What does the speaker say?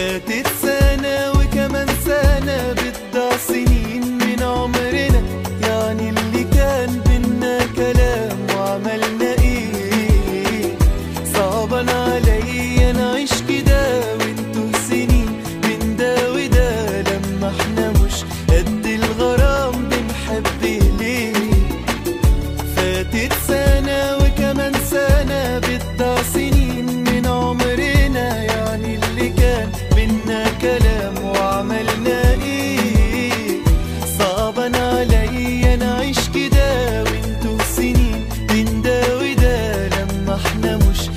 فاتت سنة عملنا إيه صعبا عليا نعيش كده وانتو سنين. بين ده وده لما إحنا مش